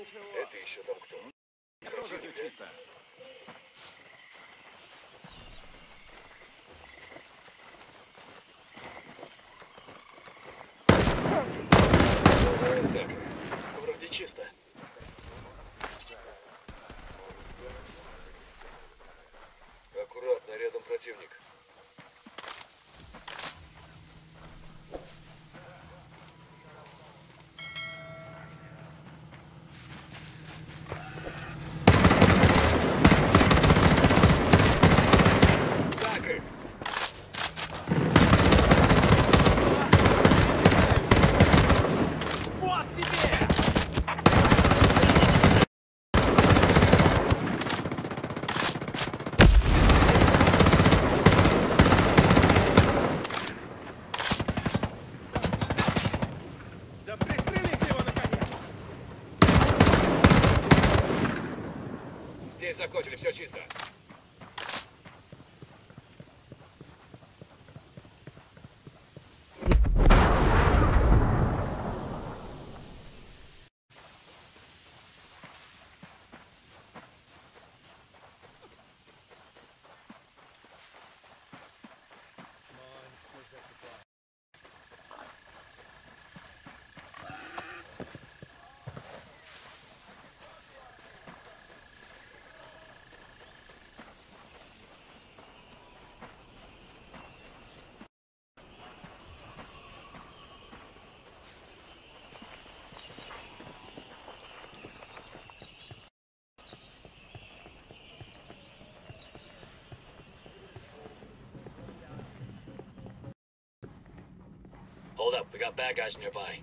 Это еще там кто? Я тоже все чисто. Hold up, we got bad guys nearby.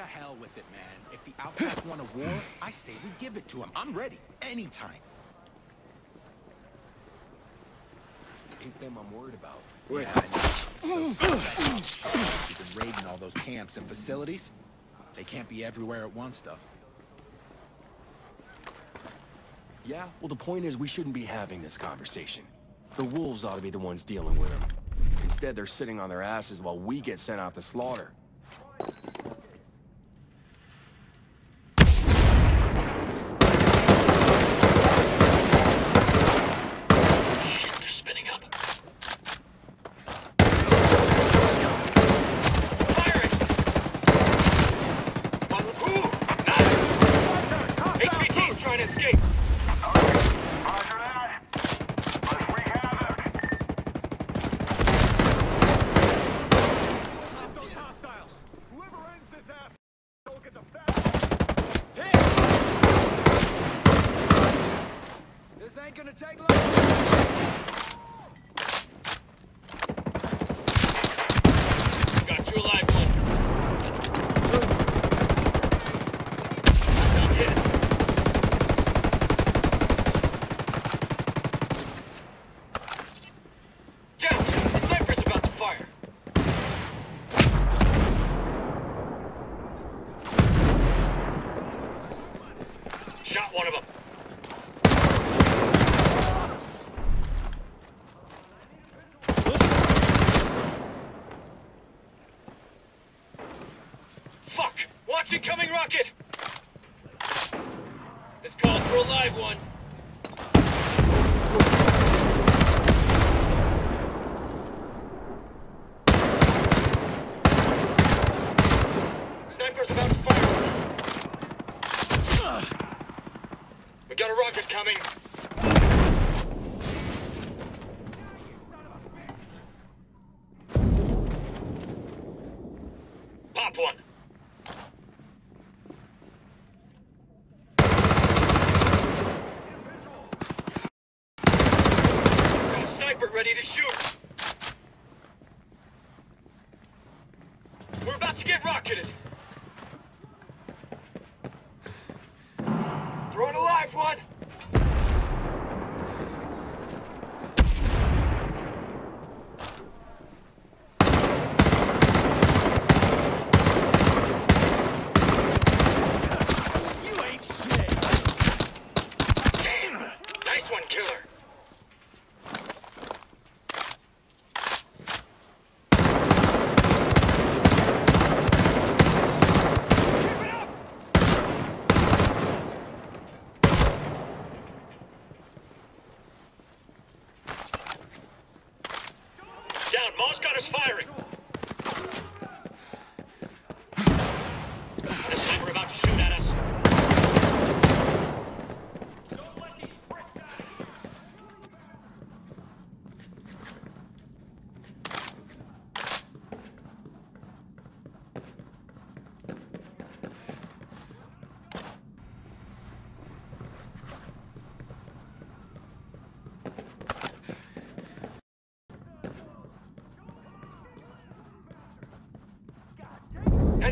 To hell with it, man. If the Outcast want a war, I say we give it to them. I'm ready. Anytime. Ain't them I'm worried about. Wait. Yeah. You've been raiding all those camps and facilities. They can't be everywhere at once, though. Yeah, well the point is we shouldn't be having this conversation. The wolves ought to be the ones dealing with them. Instead, they're sitting on their asses while we get sent out to slaughter. Incoming rocket! This calls for a live one.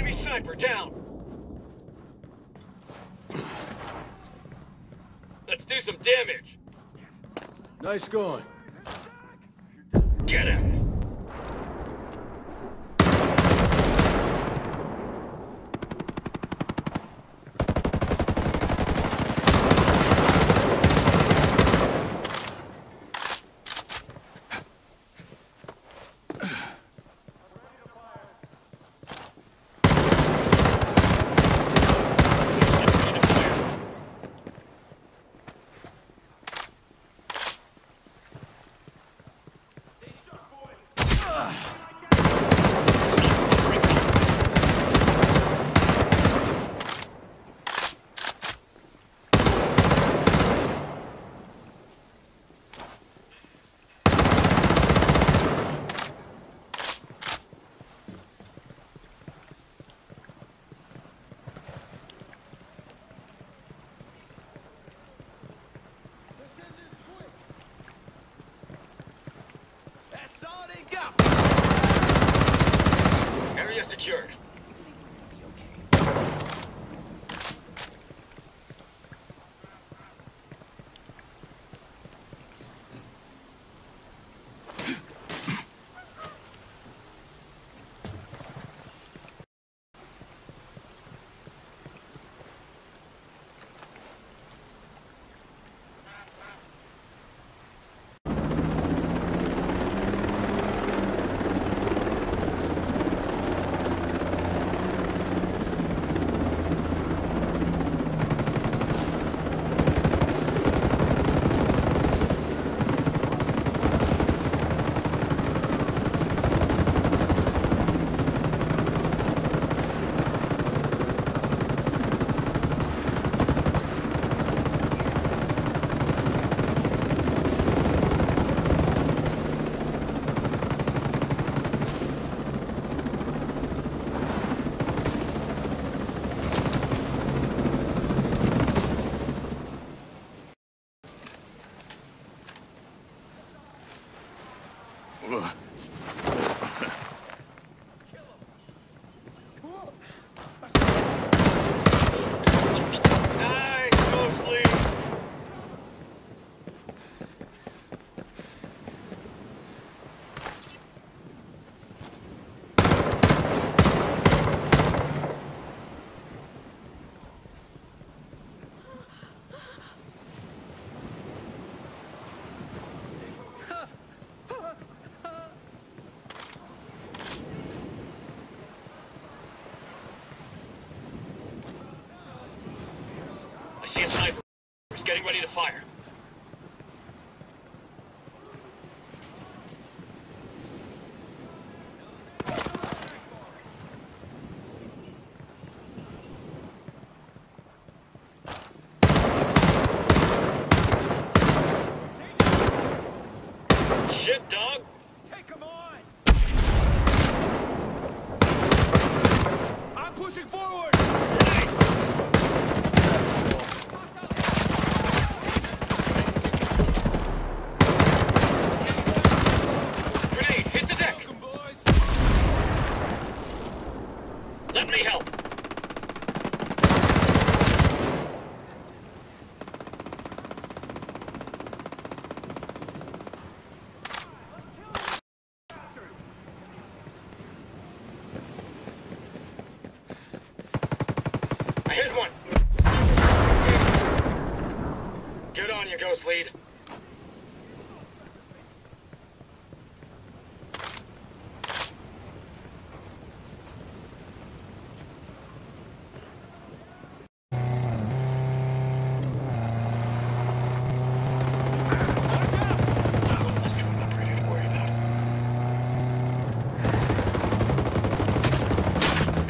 Enemy sniper down. Let's do some damage. Nice going.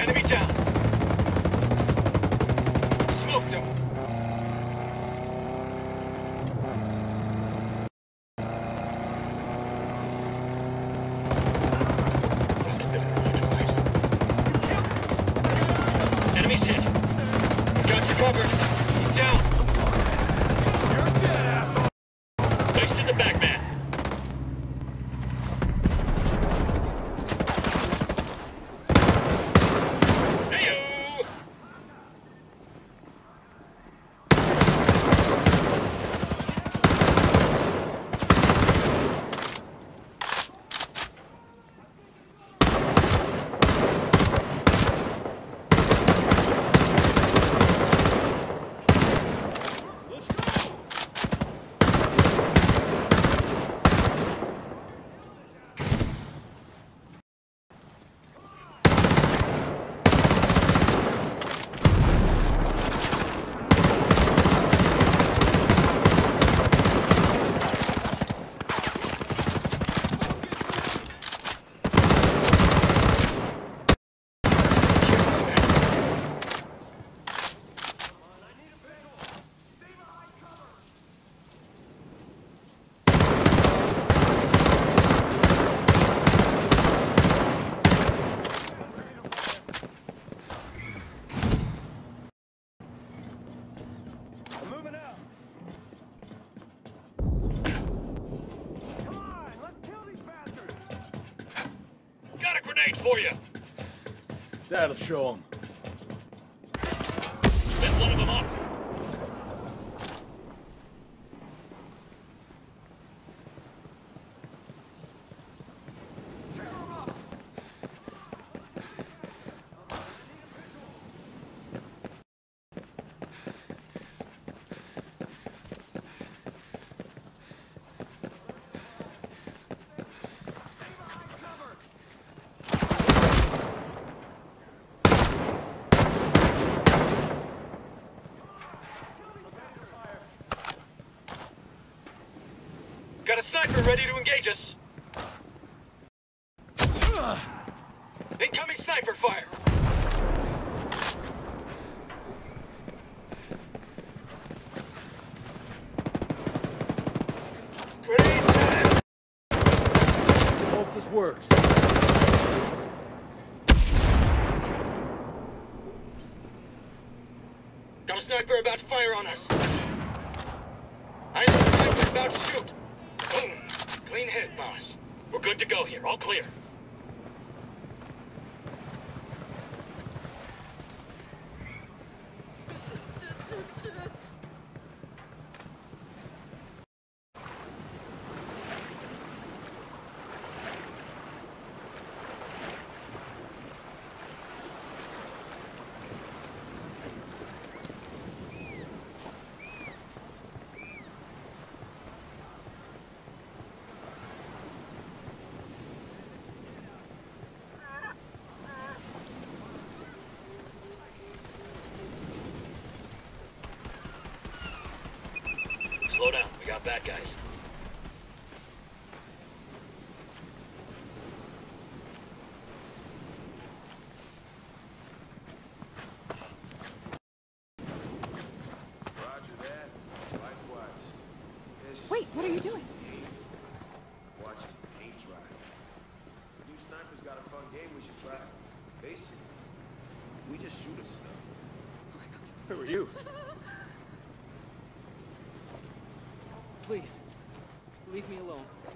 enemy down. Sean. Set one of them up. Got a sniper ready to engage us. Incoming sniper fire. Grenade Hope this works. Got a sniper about to fire on us. us. We're good to go here, all clear. Slow down. We got bad guys.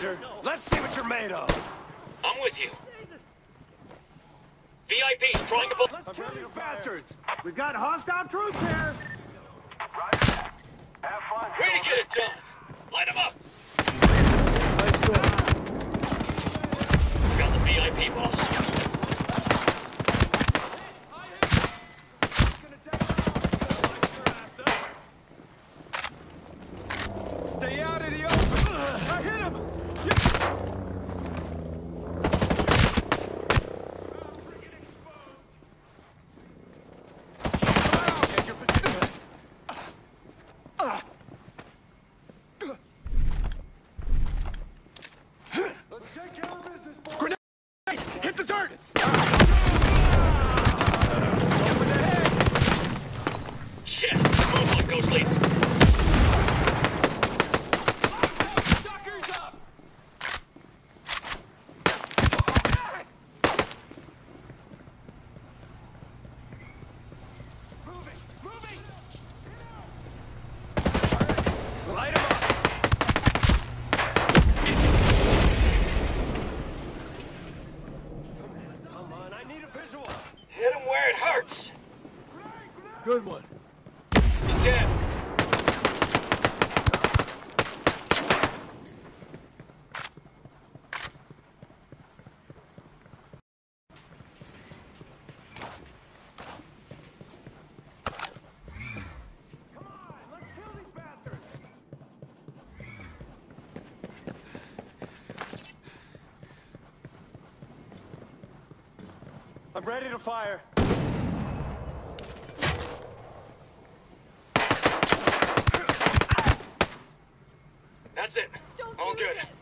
soldier. Let's see what you're made of. I'm with you. VIP trying to... Let's kill these bastards. We've got hostile troops here. Right. Have fun. Way to get it done. Light them up. Nice going. Got the VIP, boss. Ready to fire. That's it. Don't All good. This.